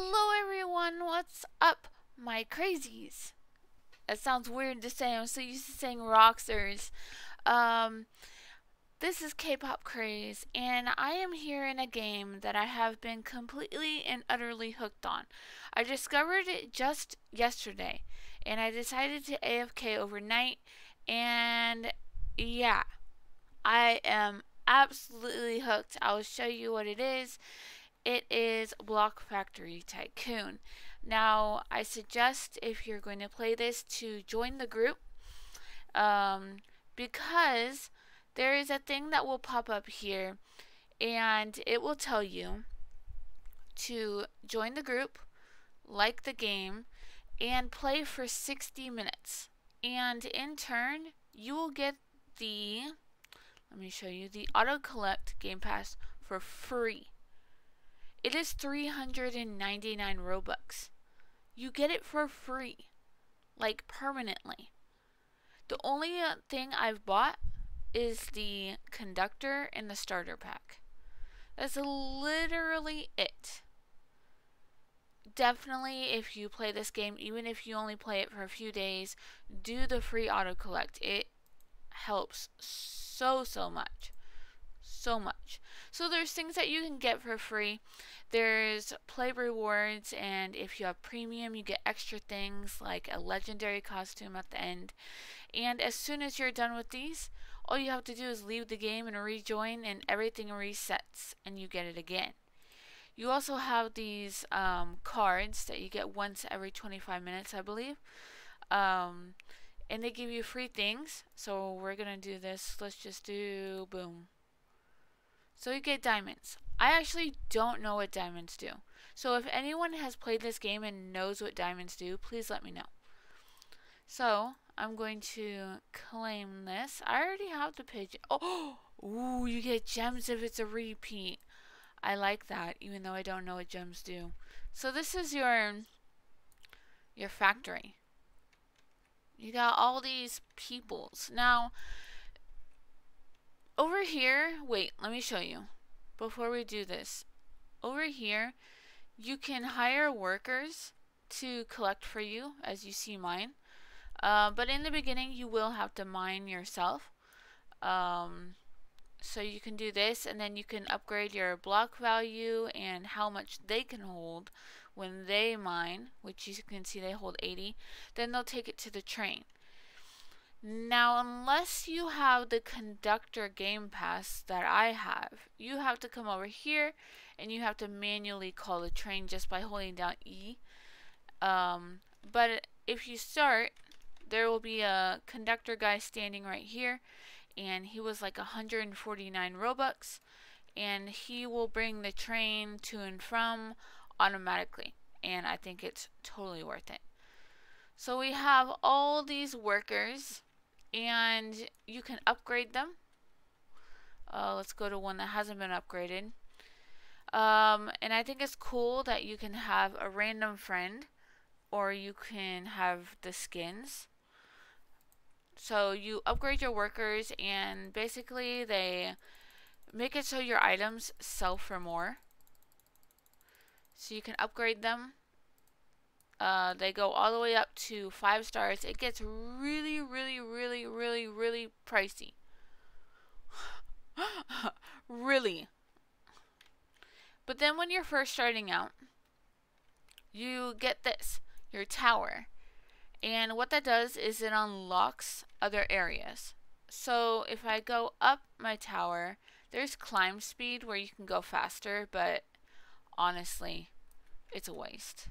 Hello everyone, what's up, my crazies? That sounds weird to say, I'm so used to saying rocksters. Um, this is K-Pop Craze, and I am here in a game that I have been completely and utterly hooked on. I discovered it just yesterday, and I decided to AFK overnight, and yeah, I am absolutely hooked. I'll show you what it is. It is Block Factory Tycoon. Now, I suggest if you're going to play this to join the group um, because there is a thing that will pop up here and it will tell you to join the group, like the game, and play for 60 minutes. And in turn, you will get the, let me show you, the Auto Collect Game Pass for free. It is 399 Robux. You get it for free. Like permanently. The only uh, thing I've bought is the conductor and the starter pack. That's literally it. Definitely, if you play this game, even if you only play it for a few days, do the free auto collect. It helps so, so much so much. So there's things that you can get for free. There's play rewards and if you have premium you get extra things like a legendary costume at the end. And as soon as you're done with these, all you have to do is leave the game and rejoin and everything resets and you get it again. You also have these um, cards that you get once every 25 minutes, I believe. Um, and they give you free things. So we're going to do this. Let's just do boom. So you get diamonds. I actually don't know what diamonds do. So if anyone has played this game and knows what diamonds do, please let me know. So I'm going to claim this. I already have the pigeon. Oh, ooh, you get gems if it's a repeat. I like that, even though I don't know what gems do. So this is your your factory. You got all these peoples. Now, over here, wait, let me show you. Before we do this, over here, you can hire workers to collect for you, as you see mine. Uh, but in the beginning, you will have to mine yourself. Um, so you can do this, and then you can upgrade your block value and how much they can hold when they mine, which you can see they hold 80. Then they'll take it to the train. Now, unless you have the conductor game pass that I have, you have to come over here and you have to manually call the train just by holding down E. Um, but if you start, there will be a conductor guy standing right here and he was like 149 Robux and he will bring the train to and from automatically and I think it's totally worth it. So we have all these workers and you can upgrade them. Uh, let's go to one that hasn't been upgraded. Um, and I think it's cool that you can have a random friend or you can have the skins. So you upgrade your workers and basically they make it so your items sell for more. So you can upgrade them uh, they go all the way up to five stars. It gets really, really, really, really, really pricey. really. But then when you're first starting out, you get this your tower. And what that does is it unlocks other areas. So if I go up my tower, there's climb speed where you can go faster, but honestly, it's a waste.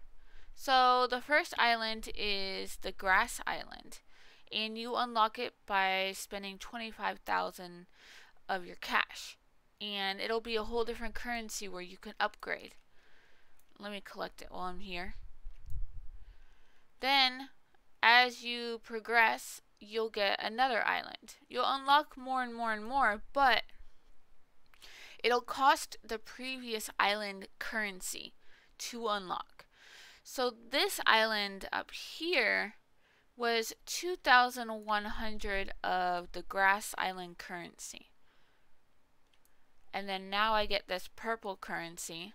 So the first island is the Grass Island, and you unlock it by spending 25,000 of your cash. And it'll be a whole different currency where you can upgrade. Let me collect it while I'm here. Then, as you progress, you'll get another island. You'll unlock more and more and more, but it'll cost the previous island currency to unlock. So this island up here was 2,100 of the grass island currency. And then now I get this purple currency.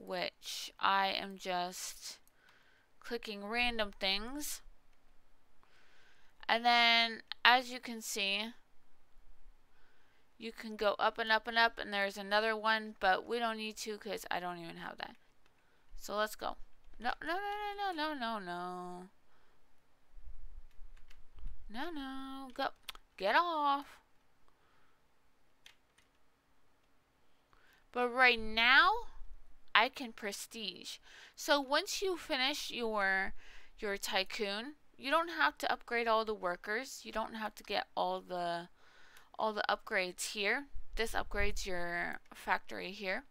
which I am just clicking random things. And then, as you can see, you can go up and up and up, and there's another one, but we don't need to because I don't even have that. So let's go. No, no, no, no, no, no, no. No, no, go. Get off. But right now, I can prestige. So once you finish your your tycoon, you don't have to upgrade all the workers. You don't have to get all the all the upgrades here. This upgrades your factory here.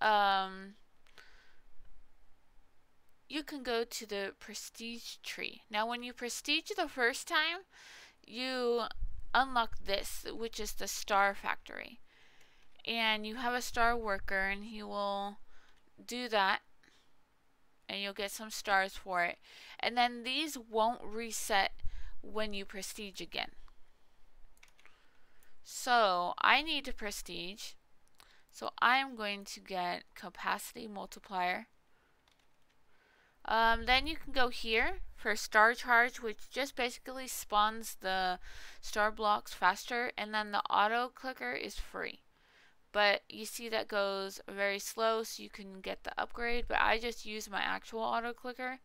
Um, you can go to the prestige tree. Now when you prestige the first time, you unlock this, which is the star factory. And you have a star worker and he will do that and you'll get some stars for it. And then these won't reset when you prestige again. So I need to prestige. So I'm going to get capacity multiplier. Um, then you can go here for star charge, which just basically spawns the star blocks faster. And then the auto clicker is free. But you see that goes very slow, so you can get the upgrade. But I just use my actual auto clicker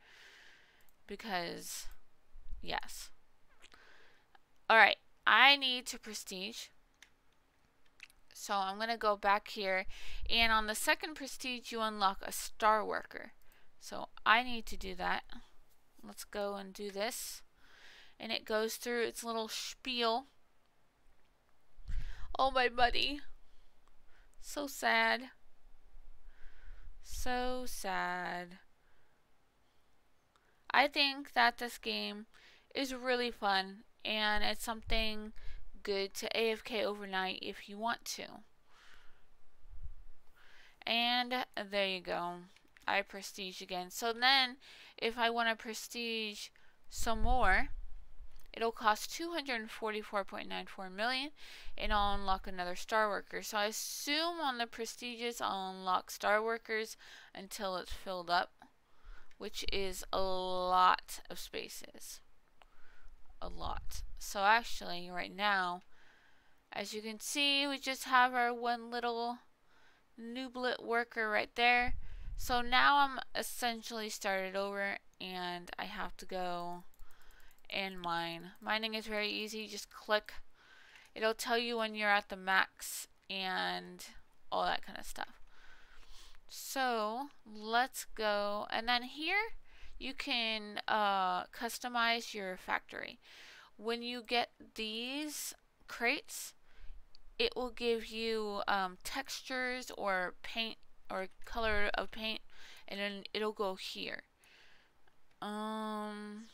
because, yes. Alright, I need to prestige. So I'm going to go back here. And on the second prestige, you unlock a star worker. So I need to do that. Let's go and do this. And it goes through its little spiel. Oh, my buddy. So sad. So sad. I think that this game is really fun and it's something good to AFK overnight if you want to. And there you go. I prestige again. So then, if I want to prestige some more, it'll cost 244.94 million and I'll unlock another star worker. So I assume on the prestiges I'll unlock star workers until it's filled up, which is a lot of spaces. A lot. So actually right now, as you can see, we just have our one little nooblet worker right there. So now I'm essentially started over and I have to go and mine. Mining is very easy. Just click. It'll tell you when you're at the max and all that kind of stuff. So let's go. And then here you can uh, customize your factory. When you get these crates, it will give you um, textures or paint or color of paint and then it'll go here. Um,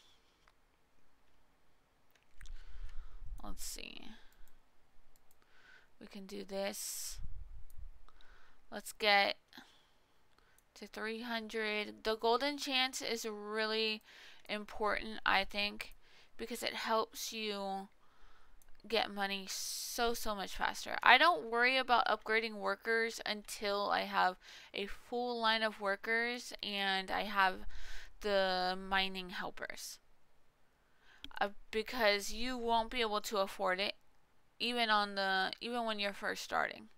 let's see. We can do this. Let's get to 300. The golden chance is really important, I think, because it helps you get money so so much faster. I don't worry about upgrading workers until I have a full line of workers and I have the mining helpers. Uh, because you won't be able to afford it even on the even when you're first starting.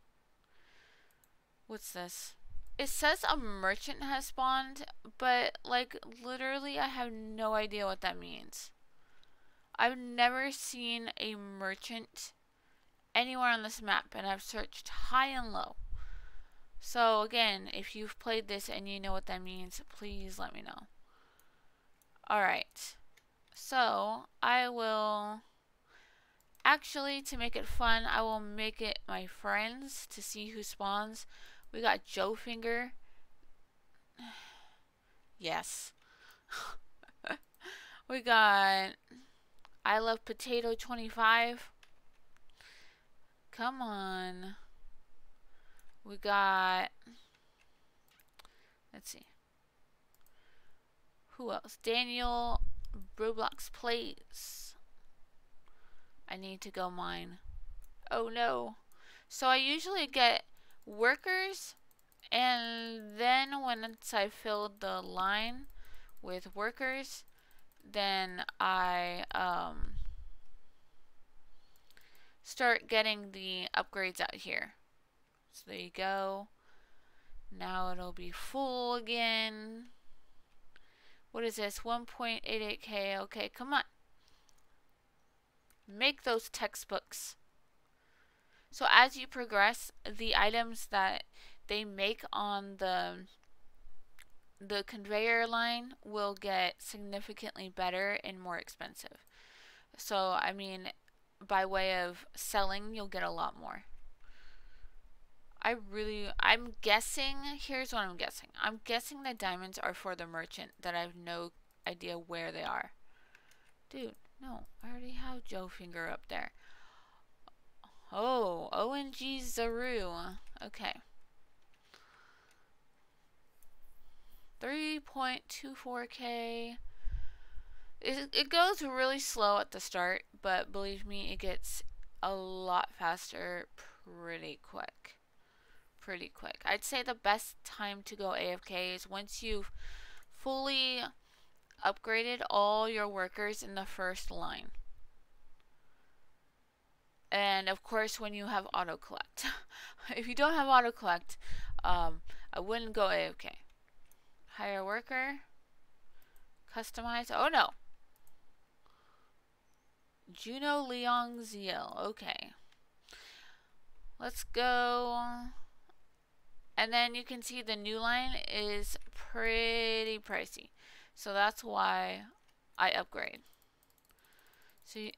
What's this? It says a merchant has spawned, but like literally I have no idea what that means. I've never seen a merchant anywhere on this map, and I've searched high and low. So again, if you've played this and you know what that means, please let me know. Alright, so I will, actually to make it fun, I will make it my friends to see who spawns. We got Joe Finger. yes. we got I love potato 25. Come on. We got, let's see. Who else? Daniel Roblox Plays. I need to go mine. Oh no. So I usually get workers and then once I filled the line with workers, then I um, start getting the upgrades out here. So there you go. Now it'll be full again. What is this? 1.88k. Okay, come on. Make those textbooks. So as you progress, the items that they make on the the conveyor line will get significantly better and more expensive. So, I mean, by way of selling, you'll get a lot more. I really, I'm guessing, here's what I'm guessing. I'm guessing that diamonds are for the merchant that I have no idea where they are. Dude, no, I already have Joe Finger up there. Oh, ONG Zaru. Okay. 3.24k. It, it goes really slow at the start, but believe me, it gets a lot faster pretty quick. Pretty quick. I'd say the best time to go AFK is once you've fully upgraded all your workers in the first line. And of course, when you have auto collect. if you don't have auto collect, um, I wouldn't go AFK. Hire worker. Customize. Oh no. Juno Leong Ziel. Okay. Let's go. And then you can see the new line is pretty pricey. So that's why I upgrade. See,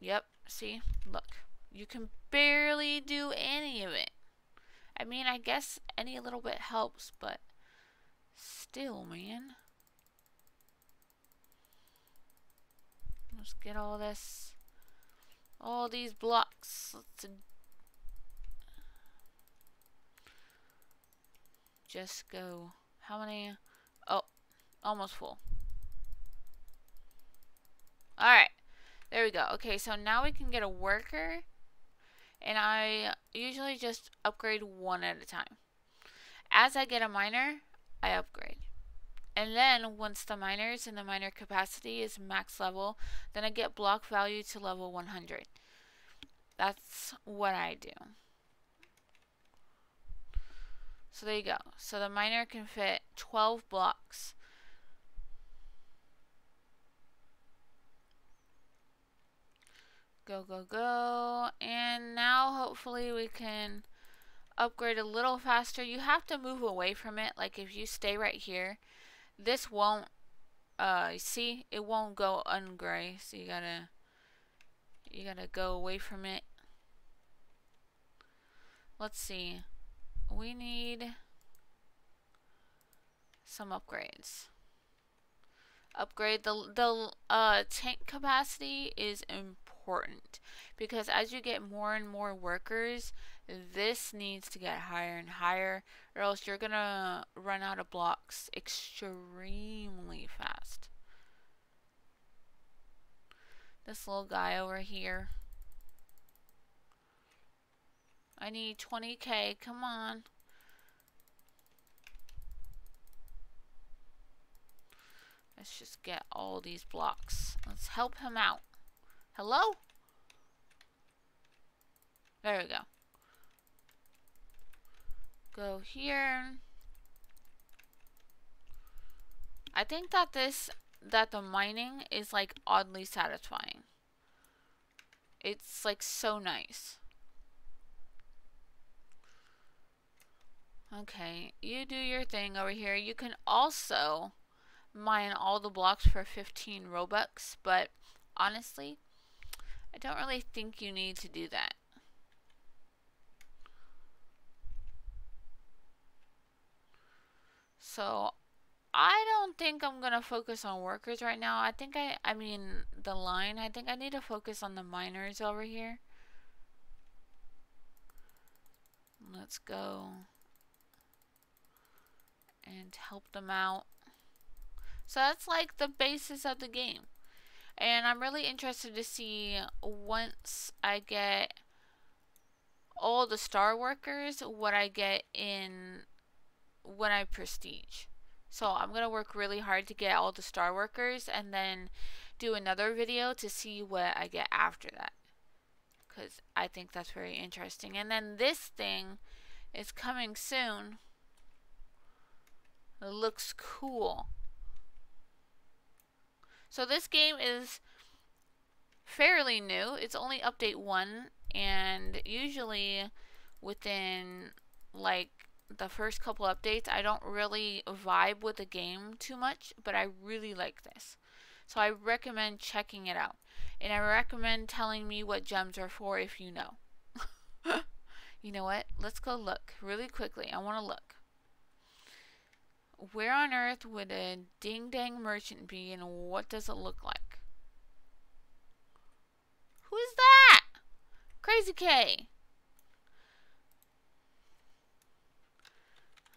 yep, see, look. You can barely do any of it. I mean, I guess any little bit helps, but Still, man. Let's get all this. All these blocks. Let's just go. How many? Oh, almost full. Alright. There we go. Okay, so now we can get a worker. And I usually just upgrade one at a time. As I get a miner, I upgrade. And then once the miners and the miner capacity is max level, then I get block value to level 100. That's what I do. So there you go. So the miner can fit 12 blocks. Go, go, go. And now hopefully we can upgrade a little faster, you have to move away from it. Like if you stay right here, this won't, uh, see, it won't go ungray. So you gotta, you gotta go away from it. Let's see. We need some upgrades. Upgrade the the uh, tank capacity is important because as you get more and more workers, this needs to get higher and higher or else you're gonna run out of blocks extremely fast. This little guy over here. I need 20k, come on. Let's just get all these blocks. Let's help him out. Hello? There we go go here. I think that this, that the mining is like oddly satisfying. It's like so nice. Okay, you do your thing over here. You can also mine all the blocks for 15 Robux, but honestly, I don't really think you need to do that. So I don't think I'm gonna focus on workers right now. I think I, I mean the line. I think I need to focus on the miners over here. Let's go and help them out. So that's like the basis of the game. And I'm really interested to see once I get all the star workers, what I get in when I prestige. So I'm going to work really hard to get all the star workers and then do another video to see what I get after that. Because I think that's very interesting. And then this thing is coming soon. It looks cool. So this game is fairly new. It's only update 1 and usually within like the first couple updates I don't really vibe with the game too much, but I really like this. So I recommend checking it out. And I recommend telling me what gems are for if you know. you know what? Let's go look really quickly. I want to look. Where on earth would a ding dang merchant be and what does it look like? Who is that? Crazy K.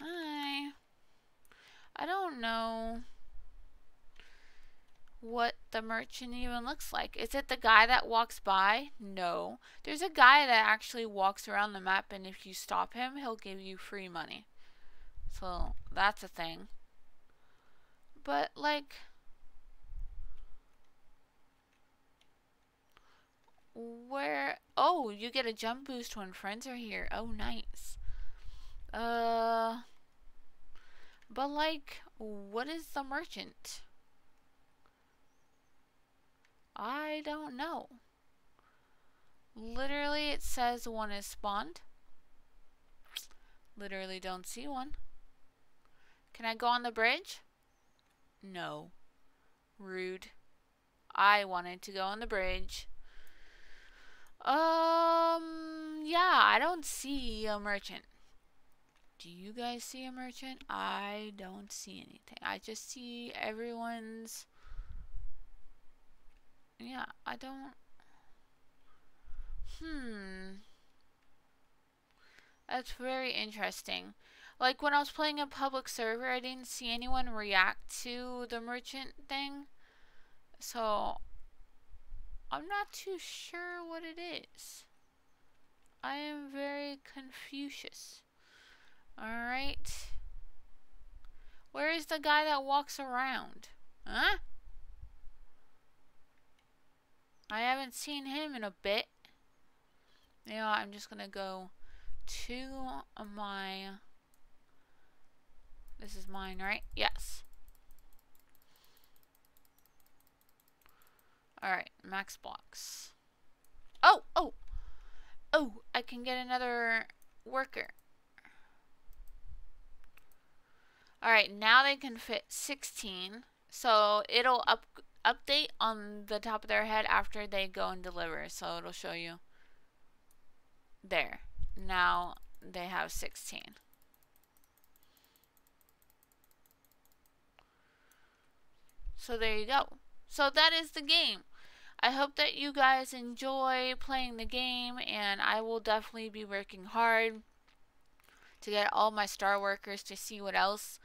Hi. I don't know what the merchant even looks like. Is it the guy that walks by? No. There's a guy that actually walks around the map and if you stop him, he'll give you free money. So, that's a thing. But, like... Where... Oh, you get a jump boost when friends are here. Oh, nice. Uh... But, like, what is the merchant? I don't know. Literally, it says one is spawned. Literally don't see one. Can I go on the bridge? No. Rude. I wanted to go on the bridge. Um, yeah, I don't see a merchant. Do you guys see a merchant? I don't see anything. I just see everyone's yeah, I don't... Hmm. That's very interesting. Like, when I was playing a public server, I didn't see anyone react to the merchant thing. So, I'm not too sure what it is. I am very Confucius. Alright. Where is the guy that walks around? Huh? I haven't seen him in a bit. You know, I'm just gonna go to my. This is mine, right? Yes. Alright, max blocks. Oh, oh! Oh, I can get another worker. Alright, now they can fit 16. So it'll up update on the top of their head after they go and deliver. So it'll show you there. Now they have 16. So there you go. So that is the game. I hope that you guys enjoy playing the game and I will definitely be working hard to get all my star workers to see what else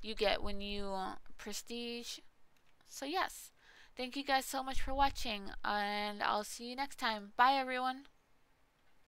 you get when you uh, prestige. So yes. Thank you guys so much for watching, and I'll see you next time. Bye, everyone.